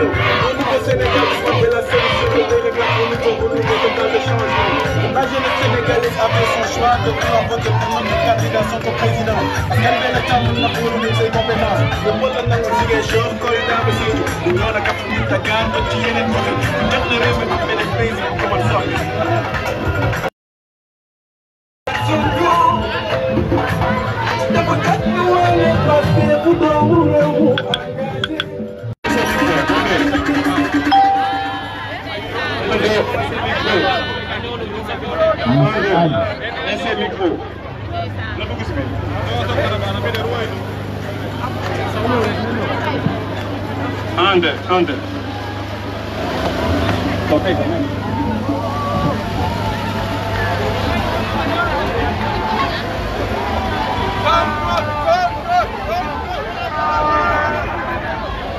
possível Quando você negar estabelecer é é. tá o seu poder é O mundo tentar deixar as mãos La jeunesse a fait son choix de prendre votre économique candidat son président Quel bel état n'a pour nous ses compétences Le monde n'a pas signé chaud, corrida a vestido O não na capa de tagar, não tinha é nem morrer Não teremos que ver a crise como o sonho Democrat no ano, nós queremos dar um Ande, ande. Okay, Ande,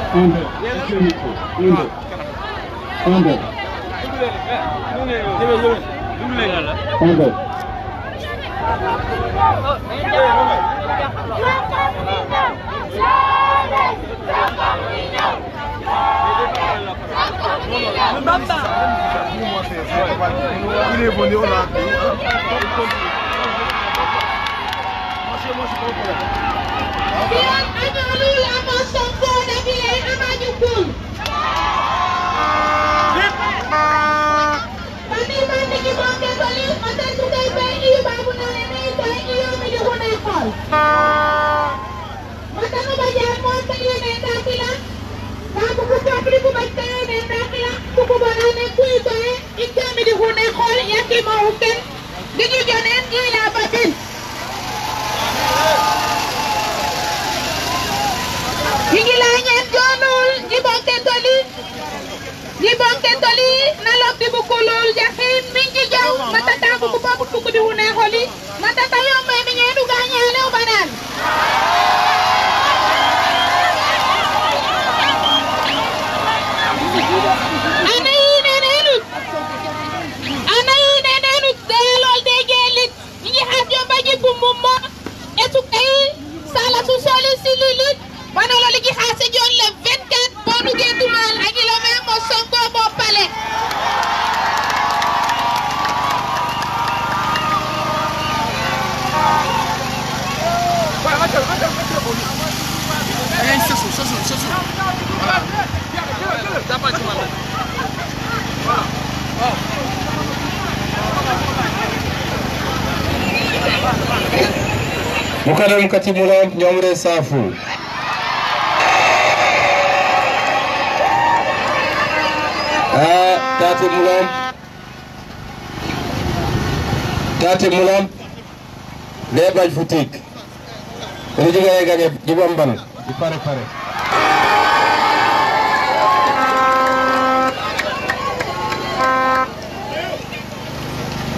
ande. Ande. Ande. Bamba! Ele é bonito lá. bawal. mo ba niya po sa iyo na ito sila? Napupusapri ko ba sa iyo na ito sila? Kukubahan na ko ito eh. Ito may dihunay ko niya si Mountain. Ganyan yun eh, ilabatin. Hingilanya janul jibang tetoli jibang tetoli nalok di bukulul jahim mingi jauh mata tahu kupa buku di huna holi mata tayo mene mukaddam katibu lamp ñomre safu a tati mulam tati mulam de ɓaj futik ene jogaye gaƴe jiɓamban i pare pare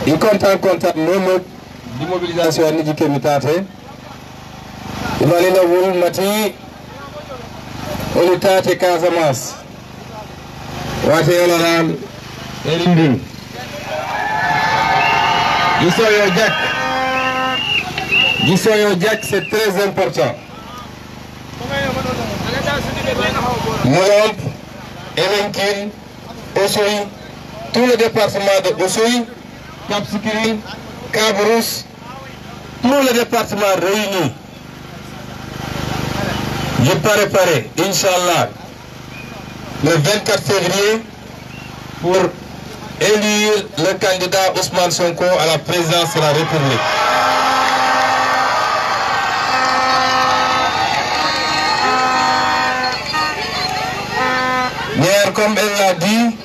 i content content memoɗ di mobilisation niji kemi tate valina wulmati oni taate casamance wate yoloran eɗi ndin gisoyo jak gisoyo jak c'est très important molomp elenkin osoy tout le département de osoy cap sikirin cabrous tout le département réuni Je pas pare, Inch'Allah, le 24 février, pour élire le candidat Ousmane Sonko à la présidence de la République. Mais comme elle l'a dit,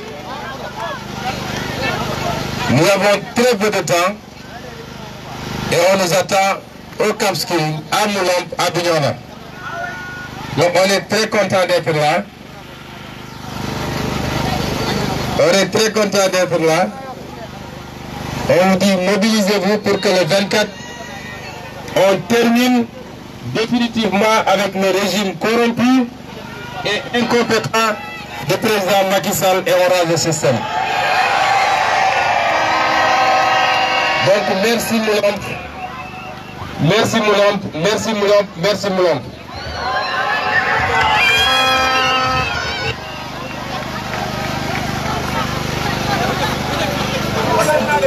nous avons très peu de temps et on nous attend au Camp à Moulamp, à Bignona. Donc on est très content d'être là. On est très content d'être là. On vous dit mobilisez-vous pour que le 24, on termine définitivement avec le régime corrompu et incompétent du président Macky Sall et on rase système. Donc merci Moulamp, merci Moulamp, merci Moulamp, merci Moulamp.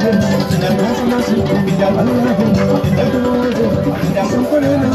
I'm